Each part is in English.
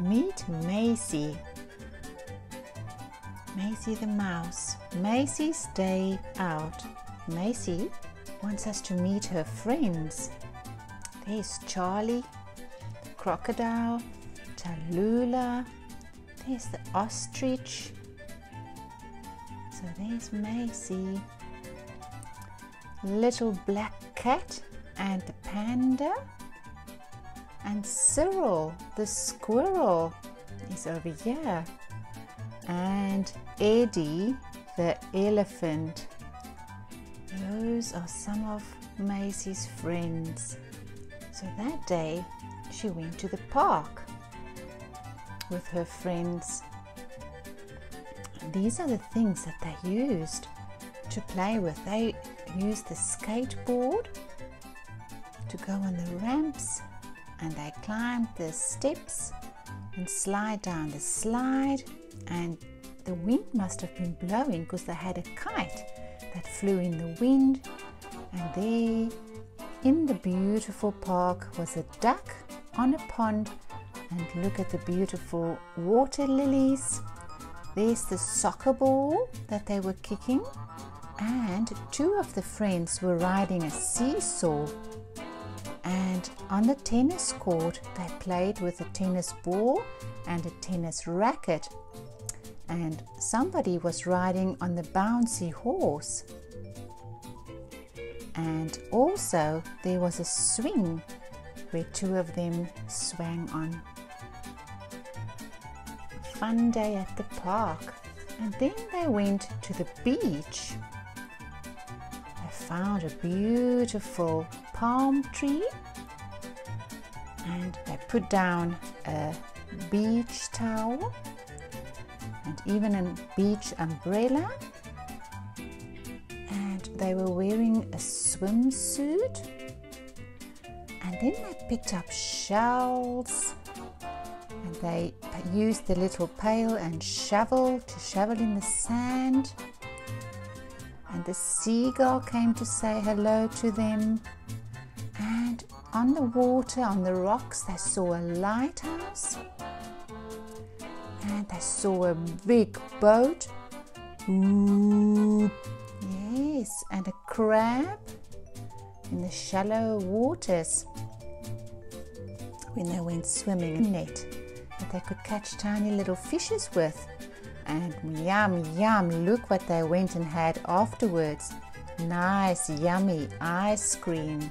Meet Maisy. Maisy the mouse. Maisy's day out. Maisy wants us to meet her friends. There's Charlie, the crocodile, Tallulah, there's the ostrich. So there's Maisy. Little black cat and the panda. And Cyril, the squirrel, is over here. And Eddie, the elephant. Those are some of Maisy's friends. So that day, she went to the park with her friends. These are the things that they used to play with. They used the skateboard to go on the ramps and they climbed the steps and slide down the slide. And the wind must have been blowing because they had a kite that flew in the wind. And there in the beautiful park was a duck on a pond. And look at the beautiful water lilies. There's the soccer ball that they were kicking. And two of the friends were riding a seesaw and on the tennis court they played with a tennis ball and a tennis racket. And somebody was riding on the bouncy horse. And also there was a swing where two of them swang on. Fun day at the park. And then they went to the beach. They found a beautiful palm tree and they put down a beach towel and even a beach umbrella. And they were wearing a swimsuit. And then they picked up shells. And they used the little pail and shovel to shovel in the sand. And the seagull came to say hello to them on the water, on the rocks, they saw a lighthouse and they saw a big boat. Ooh. Yes, and a crab in the shallow waters when they went swimming in net that they could catch tiny little fishes with. And yum, yum, look what they went and had afterwards. Nice, yummy ice cream.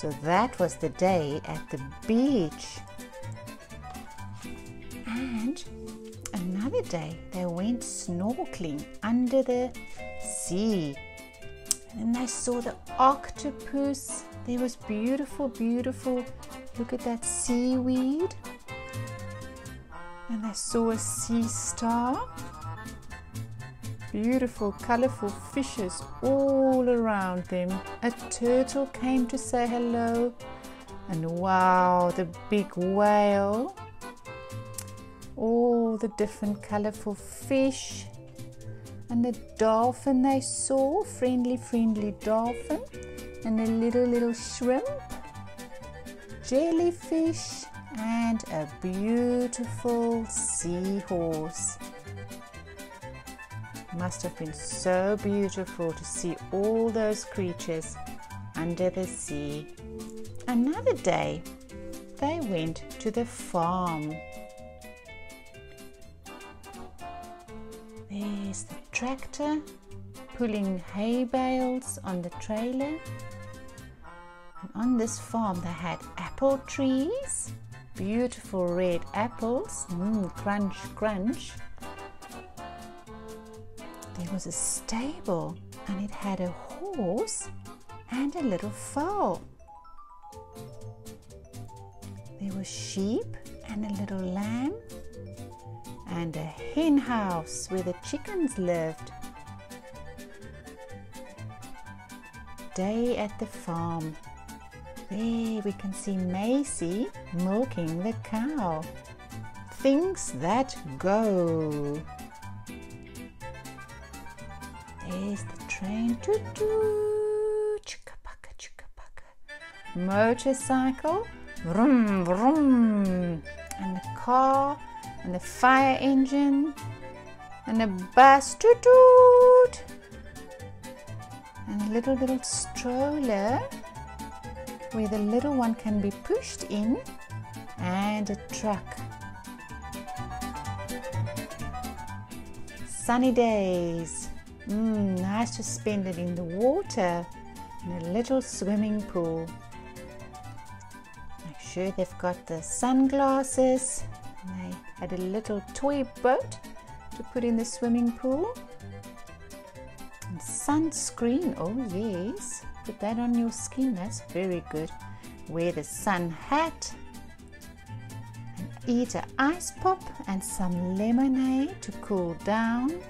So that was the day at the beach. And another day they went snorkeling under the sea. And they saw the octopus. There was beautiful, beautiful. Look at that seaweed. And they saw a sea star beautiful, colorful fishes all around them. A turtle came to say hello, and wow, the big whale. All the different colorful fish, and the dolphin they saw, friendly, friendly dolphin, and a little, little shrimp, jellyfish, and a beautiful seahorse must have been so beautiful to see all those creatures under the sea. Another day, they went to the farm. There's the tractor pulling hay bales on the trailer. And on this farm, they had apple trees, beautiful red apples, mm, crunch, crunch there was a stable and it had a horse and a little foal. There were sheep and a little lamb and a hen house where the chickens lived. Day at the farm. There we can see Maisy milking the cow. Things that go. There's the train. Motorcycle. Vroom vroom. And the car and the fire engine and a bus toot and a little little stroller where the little one can be pushed in and a truck. Sunny days. Mmm, nice to spend it in the water in a little swimming pool. Make sure they've got the sunglasses. They had a little toy boat to put in the swimming pool. And sunscreen, oh yes, put that on your skin, that's very good. Wear the sun hat and eat an ice pop and some lemonade to cool down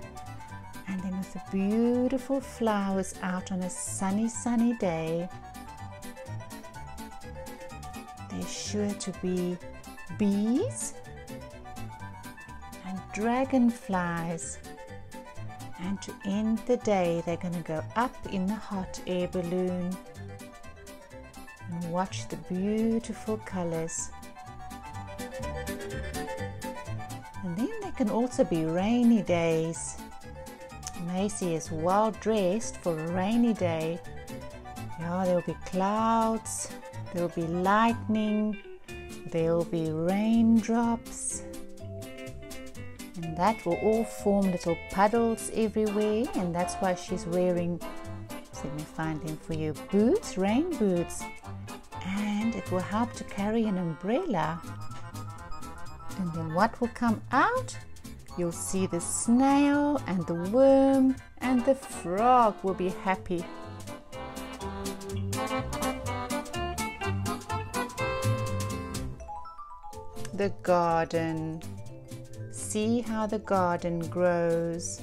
and then with the beautiful flowers out on a sunny, sunny day, there's sure to be bees and dragonflies. And to end the day, they're going to go up in the hot air balloon and watch the beautiful colors. And then there can also be rainy days Maisy is well dressed for a rainy day. Yeah, there'll be clouds, there'll be lightning, there'll be raindrops. And that will all form little puddles everywhere, and that's why she's wearing, let me find them for you, boots, rain boots. And it will help to carry an umbrella. And then what will come out? You'll see the snail and the worm and the frog will be happy. The garden. See how the garden grows.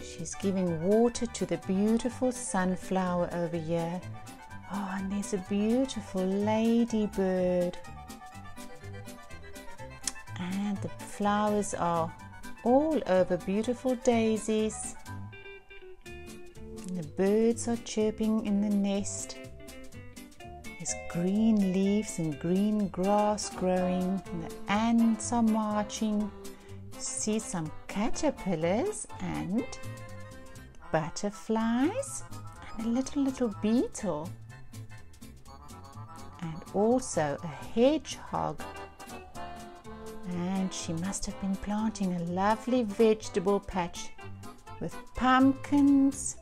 She's giving water to the beautiful sunflower over here. Oh, and there's a beautiful ladybird the flowers are all over beautiful daisies. The birds are chirping in the nest. There's green leaves and green grass growing, and the ants are marching. See some caterpillars and butterflies and a little little beetle and also a hedgehog and she must have been planting a lovely vegetable patch with pumpkins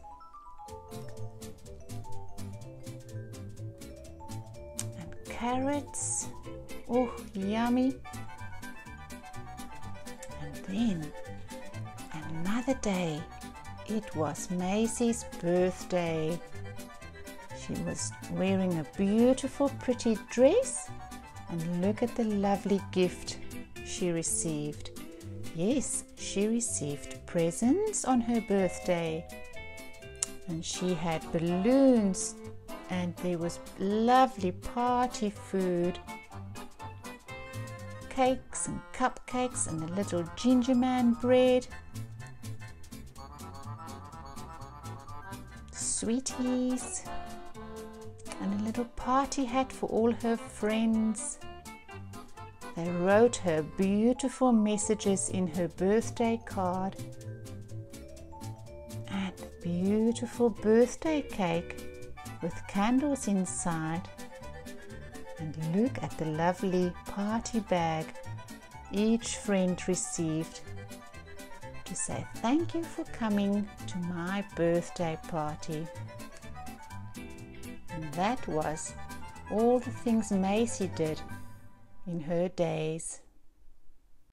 and carrots. Oh, yummy. And then another day, it was Maisy's birthday. She was wearing a beautiful, pretty dress, and look at the lovely gift she received. Yes, she received presents on her birthday. And she had balloons and there was lovely party food. Cakes and cupcakes and a little ginger man bread. Sweeties and a little party hat for all her friends. They wrote her beautiful messages in her birthday card and beautiful birthday cake with candles inside. And look at the lovely party bag each friend received to say thank you for coming to my birthday party. And that was all the things Maisy did in her days.